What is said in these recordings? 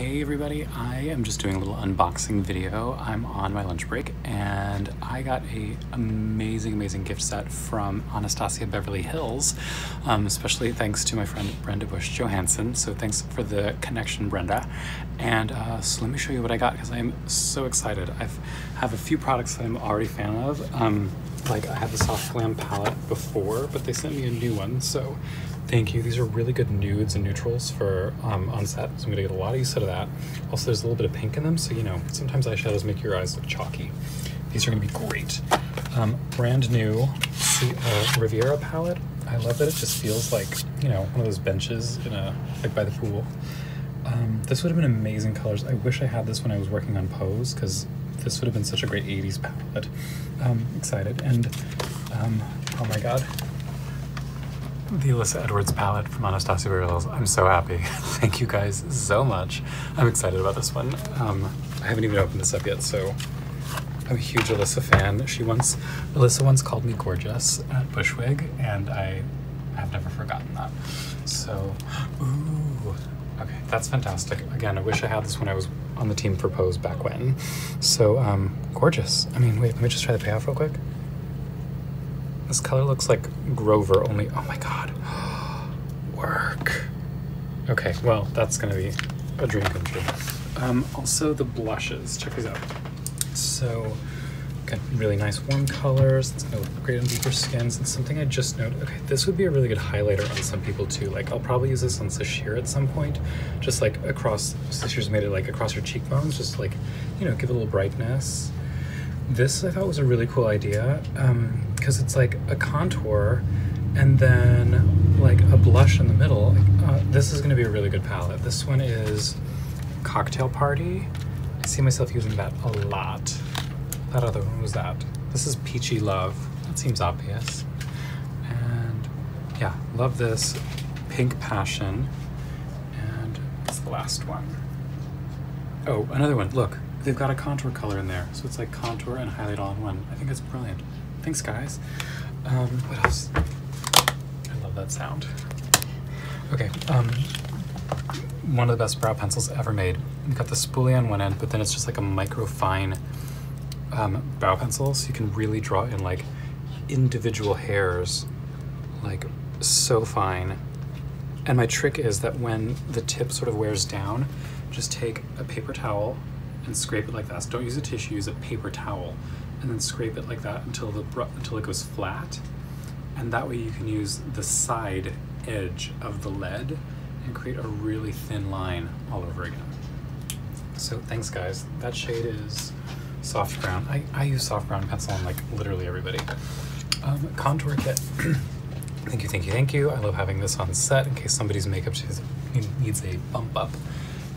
Hey everybody, I am just doing a little unboxing video. I'm on my lunch break and I got a amazing, amazing gift set from Anastasia Beverly Hills, um, especially thanks to my friend Brenda Bush Johansson. So thanks for the connection, Brenda. And uh, so let me show you what I got because I am so excited. I have a few products that I'm already a fan of. Um, like I had the Soft Glam palette before, but they sent me a new one. So Thank you. These are really good nudes and neutrals for um, on set, so I'm gonna get a lot of use out of that. Also, there's a little bit of pink in them, so you know, sometimes eyeshadows make your eyes look chalky. These are gonna be great. Um, brand new uh, Riviera palette. I love that it just feels like, you know, one of those benches in a, like by the pool. Um, this would have been amazing colors. I wish I had this when I was working on Pose, because this would have been such a great 80s palette. Um, excited. And, um, oh my god, the Alyssa Edwards palette from Anastasia Hills. I'm so happy. Thank you guys so much. I'm excited about this one. Um, I haven't even opened this up yet, so I'm a huge Alyssa fan. She once, Alyssa once called me gorgeous at Bushwig, and I have never forgotten that. So, ooh, okay, that's fantastic. Again, I wish I had this when I was on the team for Pose back when. So, um, gorgeous. I mean, wait, let me just try the payoff real quick. This color looks like Grover, only, oh my god. Work. Okay, well, that's gonna be a dream come true. Um, also the blushes, check these out. So, got really nice warm colors, it's gonna look great on deeper skins, and something I just noted, okay, this would be a really good highlighter on some people too. Like, I'll probably use this on Sashir at some point, just like across, Sashir's made it like across her cheekbones, just like, you know, give a little brightness. This I thought was a really cool idea because um, it's like a contour and then like a blush in the middle. Uh, this is to be a really good palette. This one is Cocktail Party. I see myself using that a lot. That other one was that. This is Peachy Love. That seems obvious. And yeah, love this. Pink Passion. And it's the last one. Oh, another one. Look, they've got a contour color in there. So it's like contour and highlight all in one. I think it's brilliant. Thanks, guys. Um, what else? I love that sound. Okay, um, one of the best brow pencils ever made. You've got the spoolie on one end, but then it's just like a micro fine um, brow pencils, you can really draw in like individual hairs, like so fine. And my trick is that when the tip sort of wears down, just take a paper towel and scrape it like that. So don't use a tissue, use a paper towel, and then scrape it like that until the until it goes flat. And that way you can use the side edge of the lead and create a really thin line all over again. So thanks guys. That shade is soft brown. I, I use soft brown pencil on like literally everybody. Um, contour kit. thank you, thank you, thank you. I love having this on set in case somebody's makeup needs a bump up.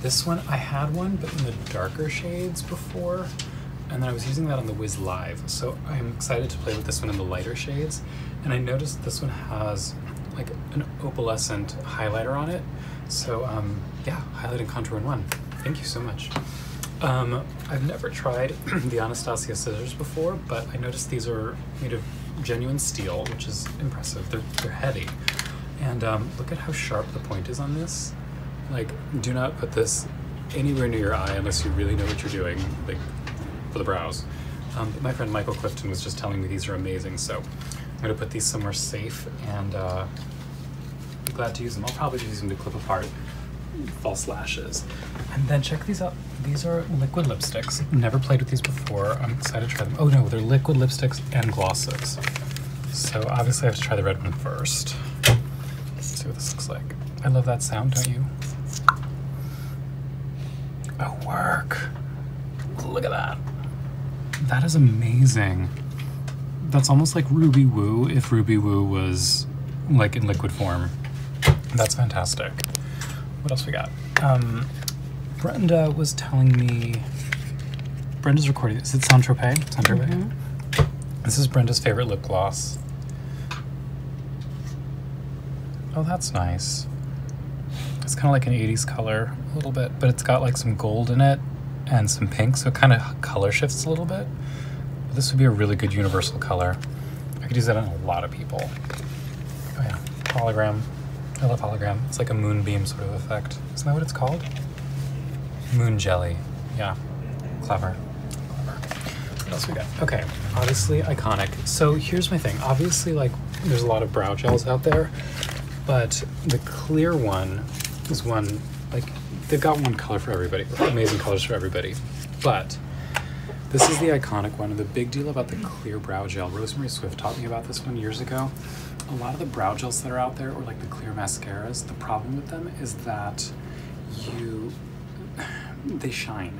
This one, I had one, but in the darker shades before, and then I was using that on the Wiz Live. So I'm excited to play with this one in the lighter shades. And I noticed this one has like an opalescent highlighter on it. So um, yeah, highlight and contour in one. Thank you so much. Um, I've never tried the Anastasia scissors before, but I noticed these are made of genuine steel, which is impressive. They're, they're heavy. And um, look at how sharp the point is on this. Like, do not put this anywhere near your eye unless you really know what you're doing, like for the brows. Um, but my friend Michael Clifton was just telling me these are amazing, so I'm gonna put these somewhere safe and uh, be glad to use them. I'll probably use them to clip apart false lashes. And then check these out. These are liquid lipsticks. Never played with these before. I'm excited to try them. Oh no, they're liquid lipsticks and glosses. So obviously I have to try the red one first. Let's see what this looks like. I love that sound, don't you? Oh, work. Look at that. That is amazing. That's almost like Ruby Woo if Ruby Woo was like in liquid form. That's fantastic. What else we got? Um, Brenda was telling me. Brenda's recording. Is it Saint Tropez? Saint Tropez. Mm -hmm. This is Brenda's favorite lip gloss. Oh, that's nice. It's kind of like an 80s color a little bit, but it's got like some gold in it and some pink, so it kind of color shifts a little bit. But this would be a really good universal color. I could use that on a lot of people. Oh yeah, hologram. I love hologram. It's like a moonbeam sort of effect. Isn't that what it's called? Moon jelly. Yeah. Clever. Clever. What else we got? Okay. Obviously iconic. So here's my thing. Obviously, like, there's a lot of brow gels out there, but the clear one is one, like, they've got one color for everybody. Amazing colors for everybody. But this is the iconic one. The big deal about the clear brow gel, Rosemarie Swift taught me about this one years ago. A lot of the brow gels that are out there, or like the clear mascaras, the problem with them is that you they shine.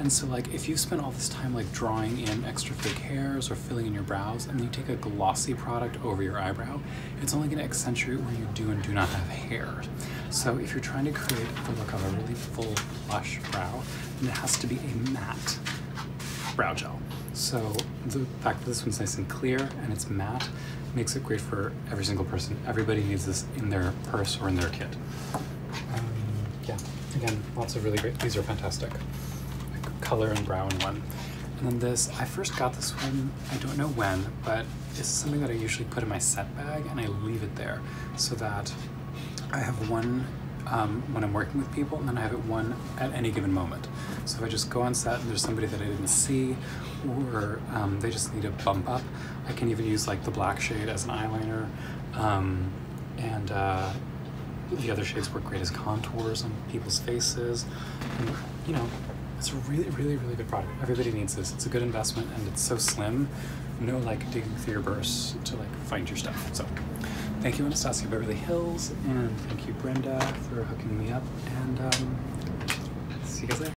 And so like if you spend all this time like drawing in extra fake hairs or filling in your brows and you take a glossy product over your eyebrow, it's only going to accentuate where you do and do not have hair. So if you're trying to create the look of a really full plush brow, then it has to be a matte brow gel. So the fact that this one's nice and clear and it's matte makes it great for every single person. Everybody needs this in their purse or in their kit. Um, yeah, again, lots of really great, these are fantastic. Like color and brown one. And then this, I first got this one, I don't know when, but is something that I usually put in my set bag and I leave it there so that I have one um, when I'm working with people, and then I have it one at any given moment. So if I just go on set and there's somebody that I didn't see, or um, they just need a bump up, I can even use like the black shade as an eyeliner, um, and uh, the other shades work great as contours on people's faces. And, you know, it's a really, really, really good product. Everybody needs this. It's a good investment, and it's so slim. No like digging through your purse to like find your stuff. So. Thank you, Anastasia Beverly Hills, and thank you, Brenda, for hooking me up. And um, see you guys later.